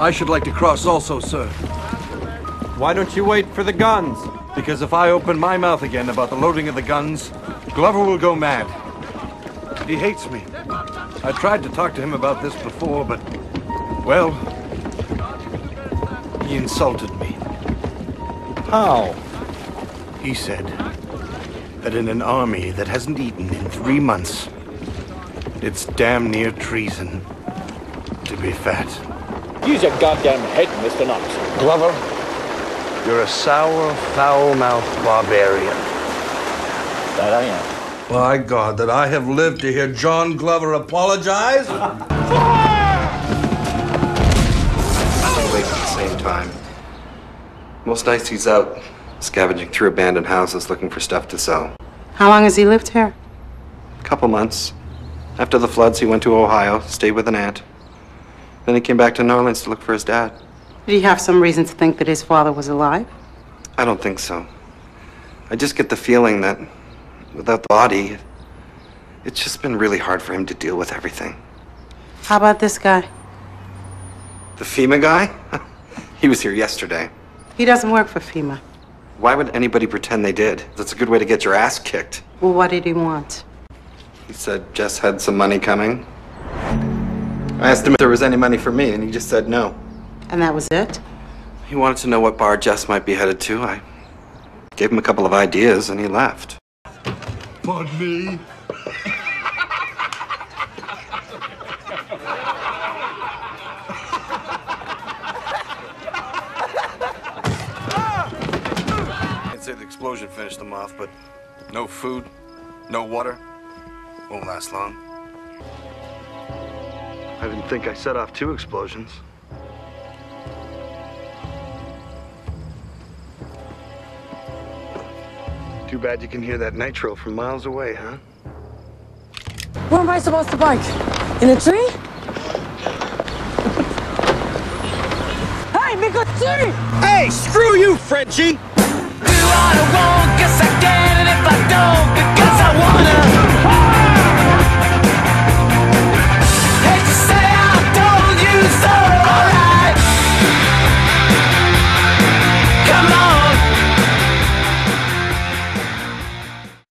I should like to cross also, sir. Why don't you wait for the guns? Because if I open my mouth again about the loading of the guns, Glover will go mad. He hates me. I tried to talk to him about this before, but, well, he insulted me. How? He said that in an army that hasn't eaten in three months, it's damn near treason to be fat. Use your goddamn head, Mr. Knox. Glover, you're a sour, foul-mouthed barbarian. That I am. By God, that I have lived to hear John Glover apologize? Stay awake at the same time. Most nights he's out scavenging through abandoned houses looking for stuff to sell. How long has he lived here? A couple months. After the floods, he went to Ohio, stayed with an aunt. Then he came back to New Orleans to look for his dad. Did he have some reason to think that his father was alive? I don't think so. I just get the feeling that without the body, it's just been really hard for him to deal with everything. How about this guy? The FEMA guy? he was here yesterday. He doesn't work for FEMA. Why would anybody pretend they did? That's a good way to get your ass kicked. Well, what did he want? He said Jess had some money coming. I asked him if there was any money for me, and he just said no. And that was it? He wanted to know what bar Jess might be headed to. I gave him a couple of ideas, and he left. Pardon me? I'd say the explosion finished them off, but no food, no water, won't last long. I didn't think I set off two explosions. Too bad you can hear that nitro from miles away, huh? Where am I supposed to park? In a tree? hey, make a tree! Hey, screw you, Frenchie! Do I won't, guess I can, and if I don't, because I wanna.